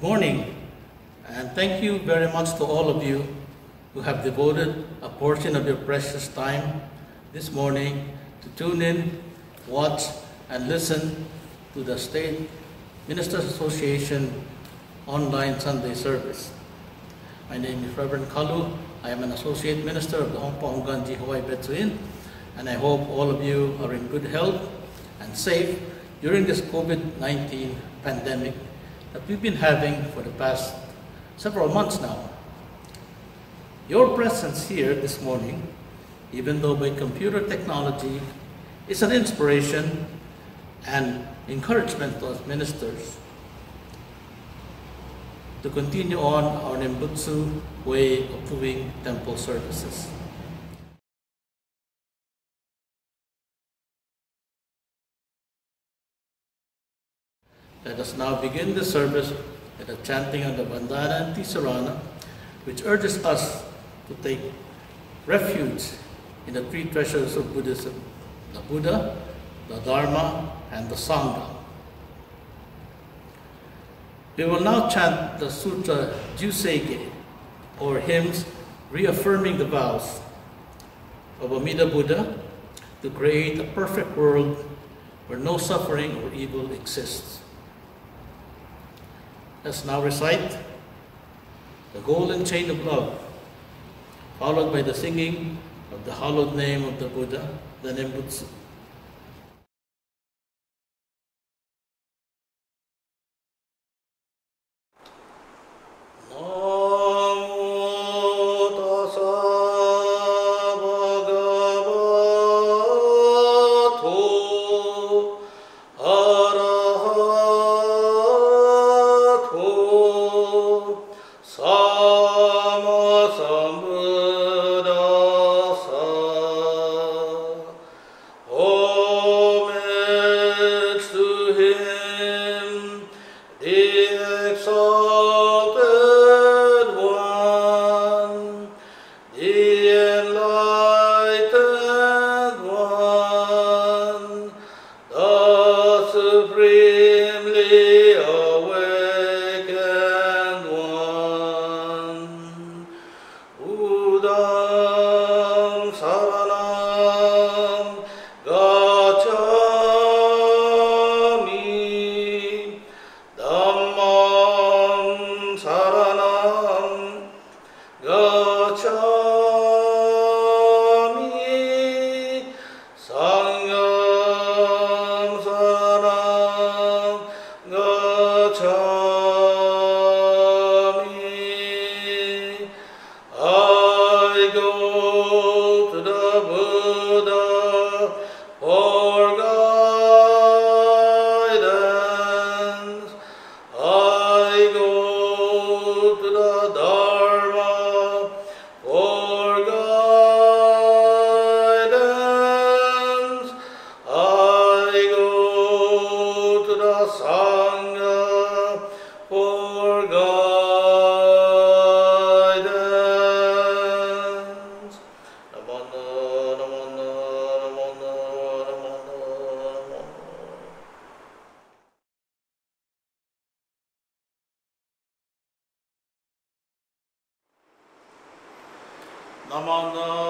Good morning, and thank you very much to all of you who have devoted a portion of your precious time this morning to tune in, watch, and listen to the State Ministers Association online Sunday service. My name is Reverend Kalu. I am an Associate Minister of the Honpa Hongwanji Hawaii Betsuin, and I hope all of you are in good health and safe during this COVID-19 pandemic that we've been having for the past several months now. Your presence here this morning, even though by computer technology, is an inspiration and encouragement to us ministers to continue on our Nembutsu way of doing temple services. Let us now begin the service with a chanting of the Vandana and Tisarana, which urges us to take refuge in the three treasures of Buddhism, the Buddha, the Dharma, and the Sangha. We will now chant the Sutra Juseige, or hymns reaffirming the vows of Amida Buddha to create a perfect world where no suffering or evil exists. Let's now recite the golden chain of love, followed by the singing of the hallowed name of the Buddha, the Nembutsu. Namanda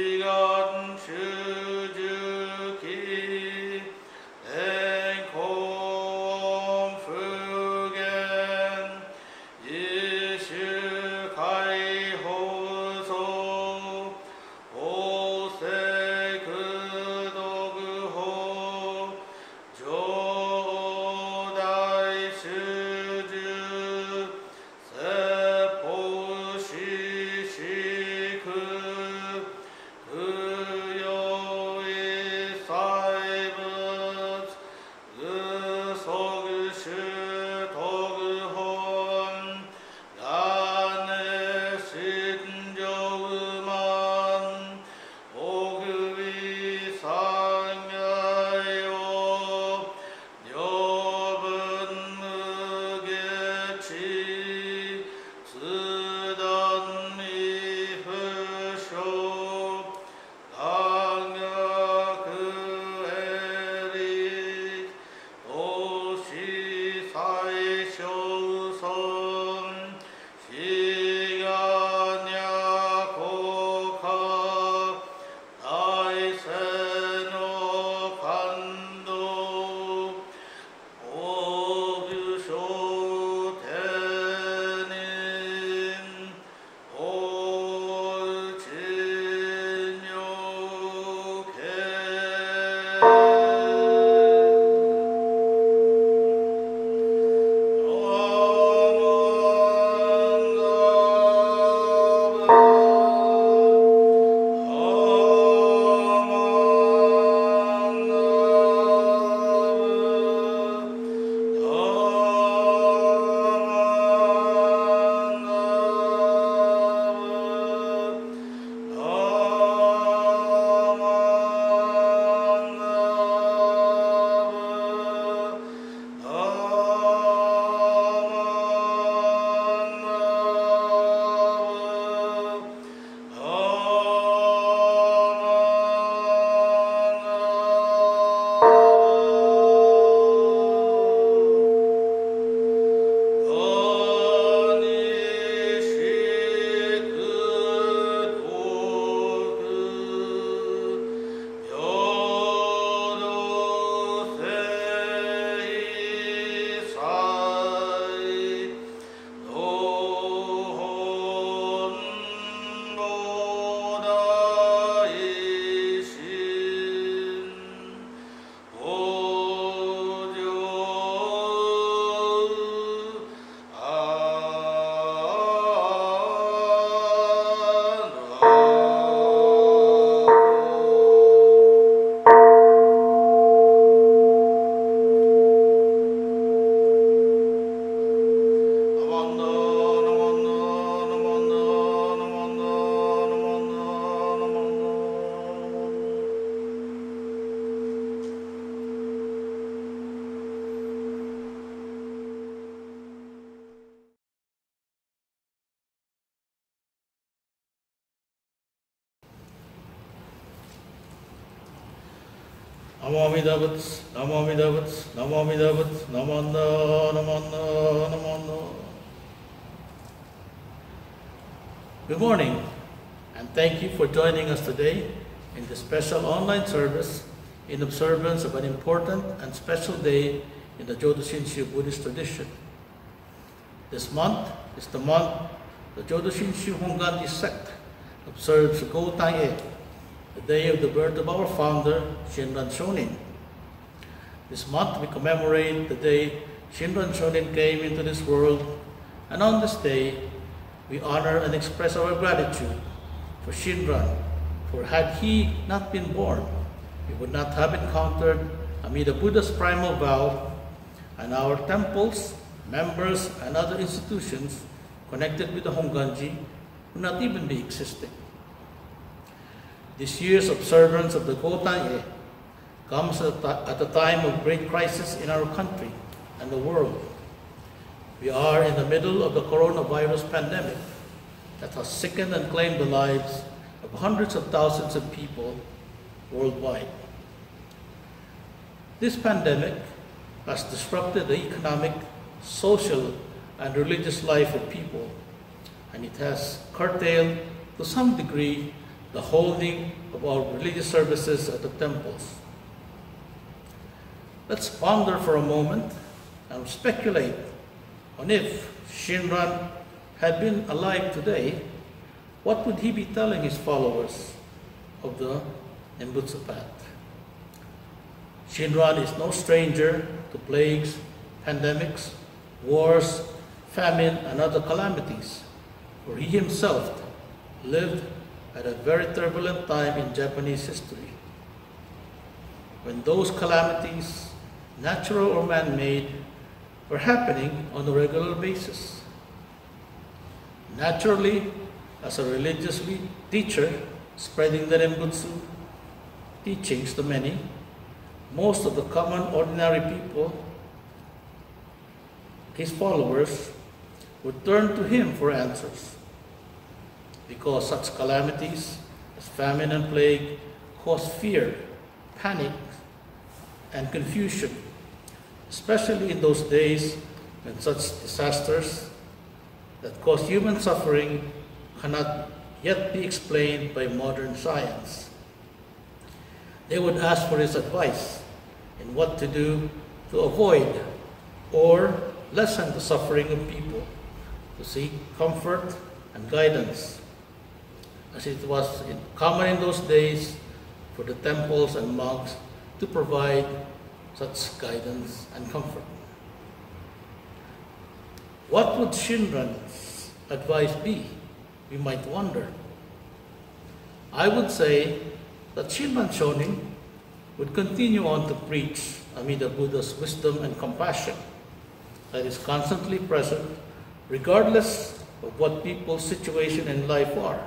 Namamidavats, service in observance of an important and special day in the Jodo Shinshu Buddhist tradition. This month is the month the Jodo Shinshu Honganji sect observes Go Tang the day of the birth of our founder, Shinran Shonin. This month we commemorate the day Shinran Shonin came into this world, and on this day we honor and express our gratitude for Shinran, for had he not been born, we would not have encountered Amida Buddha's primal vow, and our temples, members, and other institutions connected with the Honganji would not even be existing. This year's observance of the Gotan-e comes at a time of great crisis in our country and the world. We are in the middle of the coronavirus pandemic that has sickened and claimed the lives of hundreds of thousands of people worldwide. This pandemic has disrupted the economic, social, and religious life of people, and it has curtailed, to some degree, the holding of our religious services at the temples. Let's ponder for a moment and speculate on if Shinran had been alive today, what would he be telling his followers of the Nembutsu path? Shinran is no stranger to plagues, pandemics, wars, famine, and other calamities, for he himself lived at a very turbulent time in Japanese history. When those calamities, natural or man-made, were happening on a regular basis. Naturally, as a religious teacher spreading the Nembutsu teachings to many, most of the common ordinary people, his followers, would turn to him for answers. Because such calamities as famine and plague cause fear, panic, and confusion, especially in those days when such disasters that cause human suffering cannot yet be explained by modern science. They would ask for his advice in what to do to avoid or lessen the suffering of people, to seek comfort and guidance, as it was common in those days for the temples and monks to provide such guidance and comfort. What would Shinran's advice be? We might wonder. I would say that Shinran Shonin would continue on to preach Amida Buddha's wisdom and compassion that is constantly present regardless of what people's situation in life are.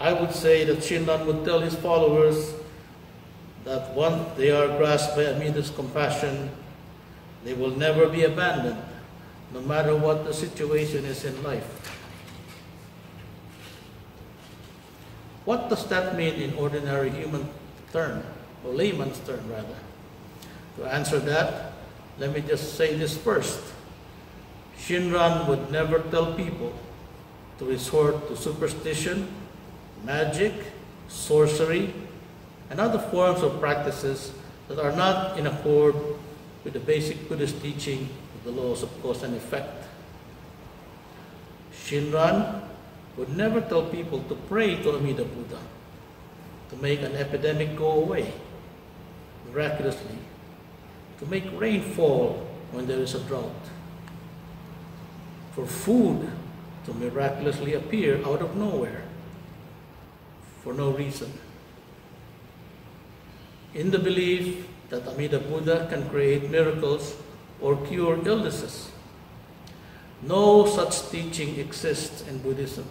I would say that Shinran would tell his followers that once they are grasped by Amida's compassion, they will never be abandoned, no matter what the situation is in life. What does that mean in ordinary human term, or layman's turn rather? To answer that, let me just say this first. Shinran would never tell people to resort to superstition, magic, sorcery, and other forms of practices that are not in accord with the basic Buddhist teaching of the laws of cause and effect. Shinran would never tell people to pray to Amida Buddha to make an epidemic go away miraculously, to make rain fall when there is a drought, for food to miraculously appear out of nowhere for no reason in the belief that Amida Buddha can create miracles or cure illnesses. No such teaching exists in Buddhism,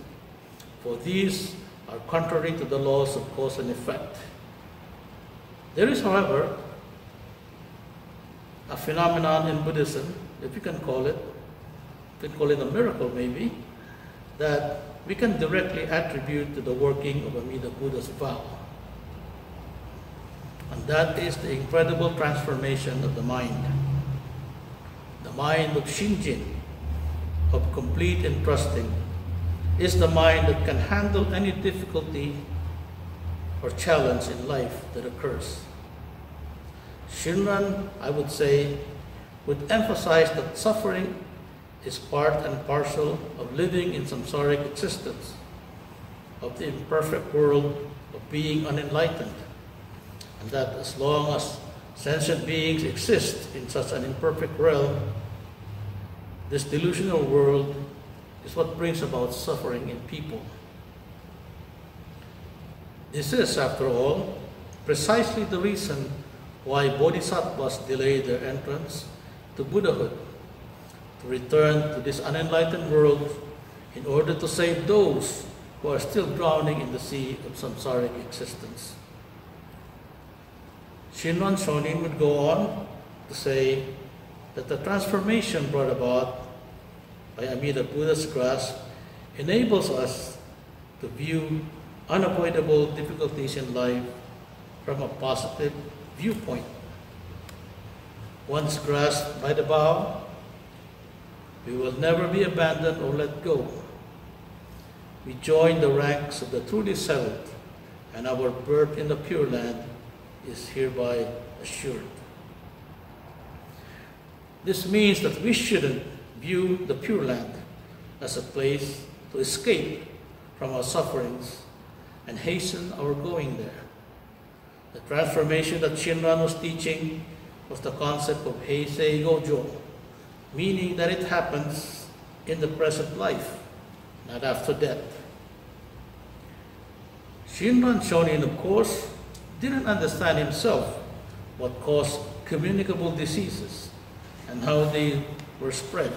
for these are contrary to the laws of cause and effect. There is, however, a phenomenon in Buddhism, if you can call it, you can call it a miracle maybe, that we can directly attribute to the working of Amida Buddha's vow. And that is the incredible transformation of the mind. The mind of Shinjin, of complete entrusting, is the mind that can handle any difficulty or challenge in life that occurs. Shinran, I would say, would emphasize that suffering is part and parcel of living in samsaric existence, of the imperfect world of being unenlightened and that as long as sentient beings exist in such an imperfect realm, this delusional world is what brings about suffering in people. This is, after all, precisely the reason why bodhisattvas delay their entrance to Buddhahood, to return to this unenlightened world in order to save those who are still drowning in the sea of samsaric existence. Shinran Shonin would go on to say, that the transformation brought about by Amida Buddha's grasp enables us to view unavoidable difficulties in life from a positive viewpoint. Once grasped by the vow, we will never be abandoned or let go. We join the ranks of the truly settled, and our birth in the Pure Land is hereby assured. This means that we shouldn't view the Pure Land as a place to escape from our sufferings and hasten our going there. The transformation that Shinran was teaching was the concept of Heizei Gojo, meaning that it happens in the present life, not after death. Shinran Shonin, of course, didn't understand himself what caused communicable diseases and how they were spread.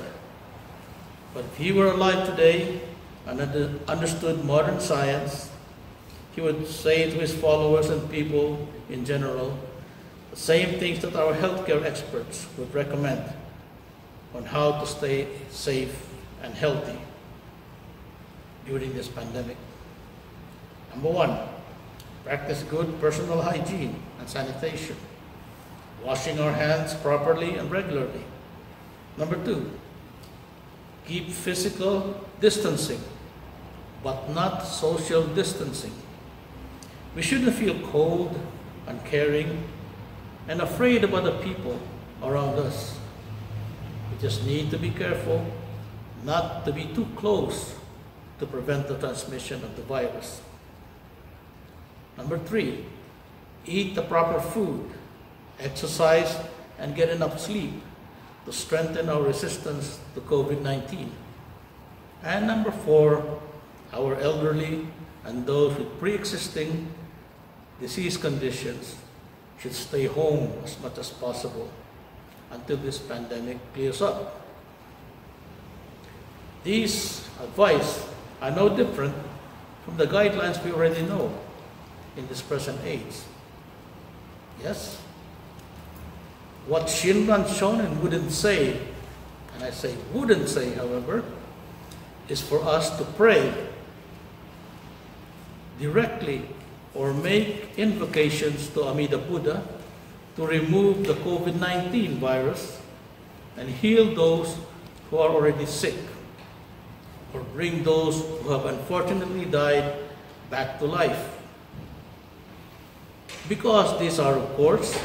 But if he were alive today and understood modern science, he would say to his followers and people in general the same things that our healthcare experts would recommend on how to stay safe and healthy during this pandemic. Number one, practice good personal hygiene and sanitation, washing our hands properly and regularly. Number two, keep physical distancing, but not social distancing. We shouldn't feel cold, uncaring, and afraid of other people around us. We just need to be careful not to be too close to prevent the transmission of the virus. Number three, eat the proper food, exercise, and get enough sleep to strengthen our resistance to COVID-19. And number four, our elderly and those with pre-existing disease conditions should stay home as much as possible until this pandemic clears up. These advice are no different from the guidelines we already know in this present age. Yes? What Shinran Shonin wouldn't say, and I say wouldn't say, however, is for us to pray directly or make invocations to Amida Buddha to remove the COVID-19 virus and heal those who are already sick or bring those who have unfortunately died back to life. Because these are, of course,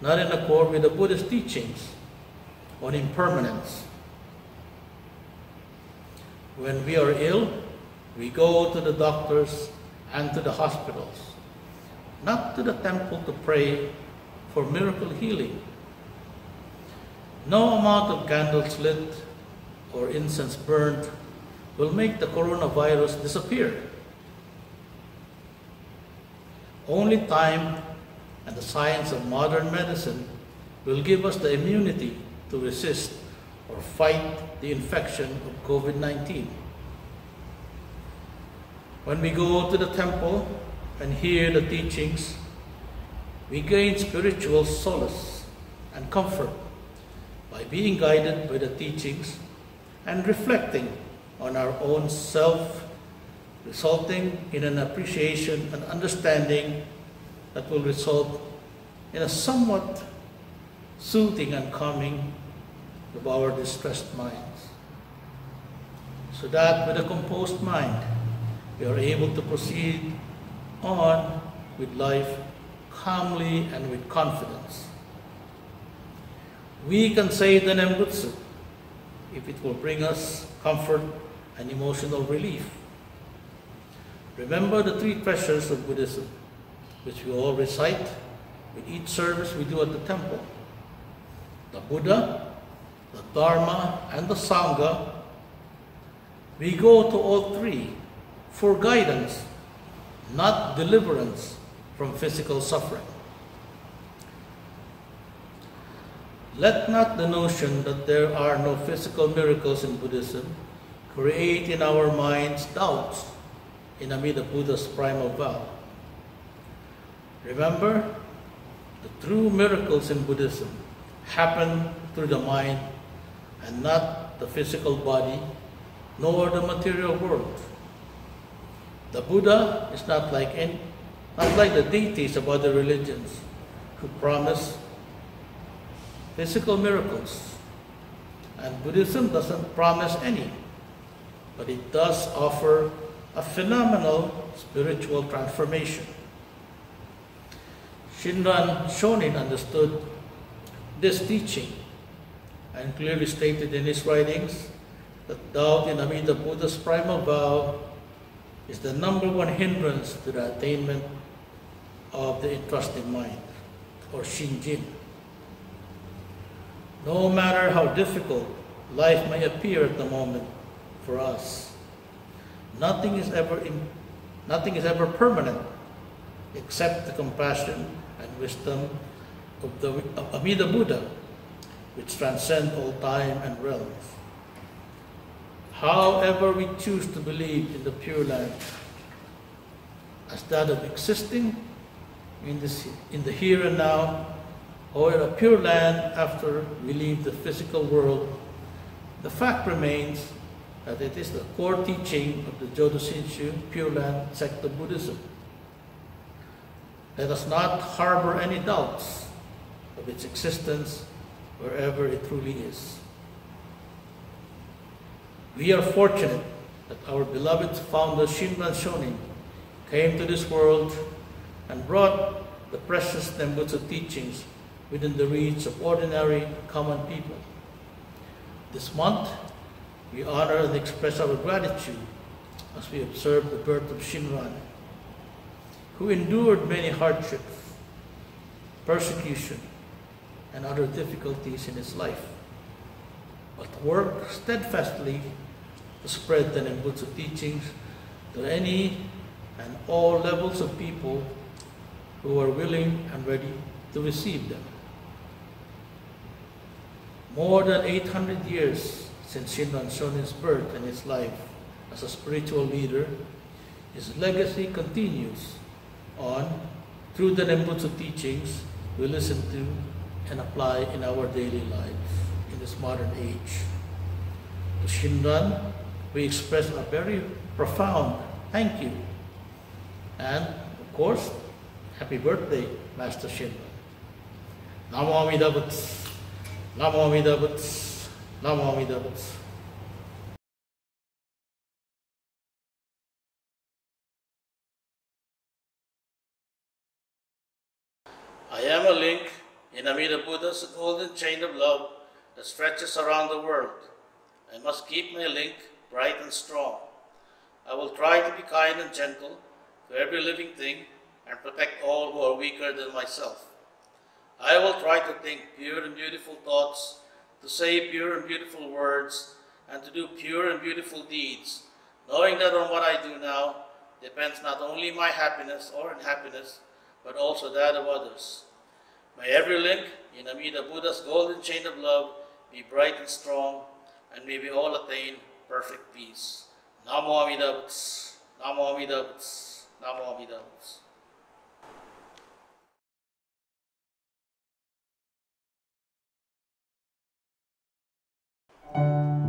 not in accord with the Buddhist teachings on impermanence. When we are ill, we go to the doctors and to the hospitals not to the temple to pray for miracle healing. No amount of candles lit or incense burned will make the coronavirus disappear. Only time and the science of modern medicine will give us the immunity to resist or fight the infection of COVID-19. When we go to the temple and hear the teachings, we gain spiritual solace and comfort by being guided by the teachings and reflecting on our own self, resulting in an appreciation and understanding that will result in a somewhat soothing and calming of our distressed minds. So that with a composed mind, we are able to proceed on with life calmly and with confidence. We can say the Nembutsu if it will bring us comfort and emotional relief. Remember the three treasures of Buddhism, which we all recite with each service we do at the temple. The Buddha, the Dharma, and the Sangha. We go to all three for guidance not deliverance from physical suffering. Let not the notion that there are no physical miracles in Buddhism create in our minds doubts in Amida Buddha's primal vow. Remember, the true miracles in Buddhism happen through the mind and not the physical body nor the material world. The Buddha is not like any, not like the deities of other religions who promise physical miracles. And Buddhism doesn't promise any, but it does offer a phenomenal spiritual transformation. Shinran Shonin understood this teaching and clearly stated in his writings that doubt in Amida Buddha's primal vow is the number one hindrance to the attainment of the entrusting mind, or Shinjin. No matter how difficult life may appear at the moment for us, nothing is ever, in, nothing is ever permanent except the compassion and wisdom of the of Amida Buddha, which transcend all time and realms. However we choose to believe in the Pure Land as that of existing in, this, in the here and now, or in a pure land after we leave the physical world, the fact remains that it is the core teaching of the Jodo Shinshu Pure Land sect of Buddhism. Let us not harbor any doubts of its existence wherever it truly is. We are fortunate that our beloved founder Shinran Shonin came to this world and brought the precious Nembutsu teachings within the reach of ordinary common people. This month, we honor and express our gratitude as we observe the birth of Shinran, who endured many hardships, persecution, and other difficulties in his life, but worked steadfastly to spread the Nembutsu teachings to any and all levels of people who are willing and ready to receive them. More than 800 years since Shinran Shonin's birth and his life as a spiritual leader, his legacy continues on through the Nembutsu teachings we listen to and apply in our daily lives in this modern age. To Shinran, we express a very profound thank you. And of course, happy birthday, Master Shinran. Namo Amida Butsu. Namo Amida Butsu. Namo Amida Butsu. Amida Buddha's golden chain of love that stretches around the world. I must keep my link bright and strong. I will try to be kind and gentle to every living thing and protect all who are weaker than myself. I will try to think pure and beautiful thoughts, to say pure and beautiful words, and to do pure and beautiful deeds, knowing that on what I do now depends not only my happiness or unhappiness, but also that of others. May every link in Amida Buddha's golden chain of love be bright and strong, and may we all attain perfect peace. Namo Amida Butsu. Namo Amida Butsu. Namo Amida Butsu. Io codici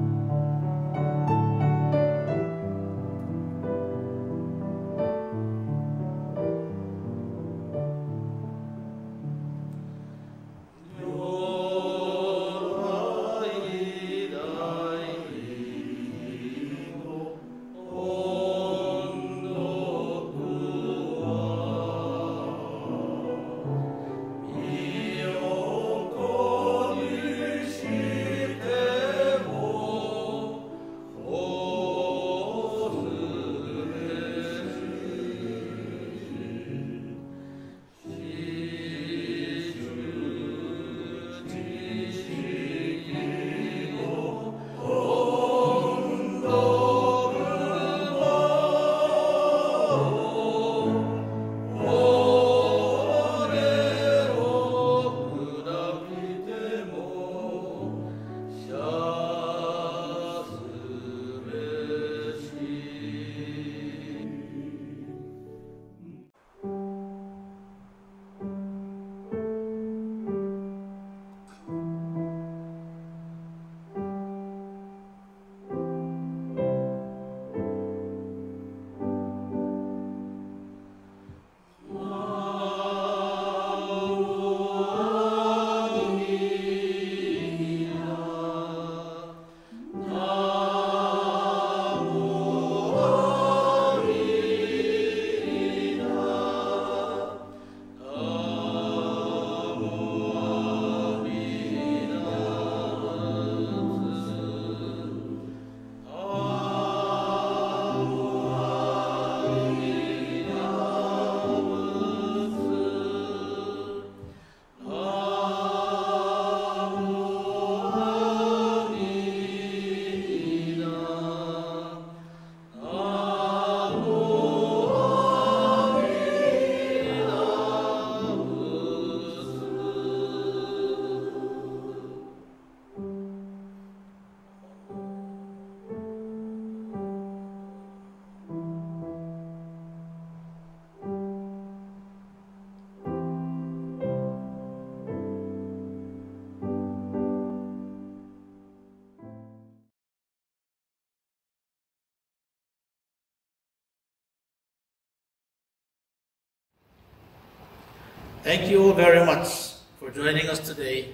Thank you all very much for joining us today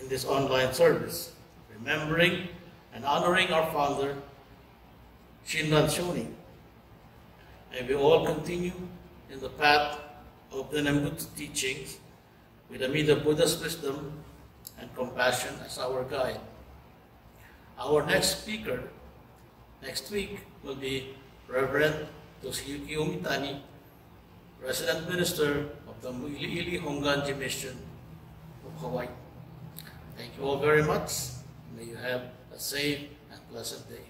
in this online service, remembering and honoring our founder, Shinran Shonin. May we all continue in the path of the Nembutsu teachings with Amida Buddha's wisdom and compassion as our guide. Our next speaker next week will be Reverend Toshiyuki Umitani, Resident Minister of the Moiliili Hongwanji Mission of Hawaii. Thank you all very much. May you have a safe and pleasant day.